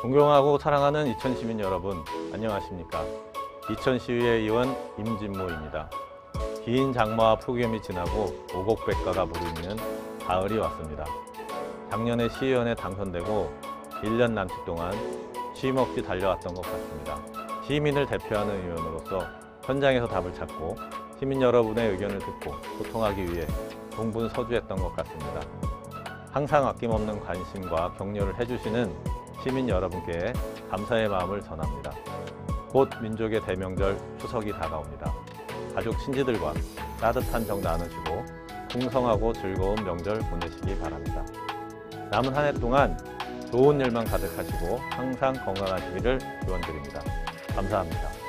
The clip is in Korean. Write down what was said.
존경하고 사랑하는 이천 시민 여러분, 안녕하십니까? 이천 시의회 의원 임진모입니다. 긴 장마와 폭염이 지나고 오곡백과가 무르익는 가을이 왔습니다. 작년에 시의원에 당선되고 1년 남짓 동안 쉼 없이 달려왔던 것 같습니다. 시민을 대표하는 의원으로서 현장에서 답을 찾고 시민 여러분의 의견을 듣고 소통하기 위해 동분서주했던 것 같습니다. 항상 아낌없는 관심과 격려를 해주시는 시민 여러분께 감사의 마음을 전합니다. 곧 민족의 대명절 추석이 다가옵니다. 가족 친지들과 따뜻한 정 나누시고 풍성하고 즐거운 명절 보내시기 바랍니다. 남은 한 해 동안 좋은 일만 가득하시고 항상 건강하시기를 기원드립니다. 감사합니다.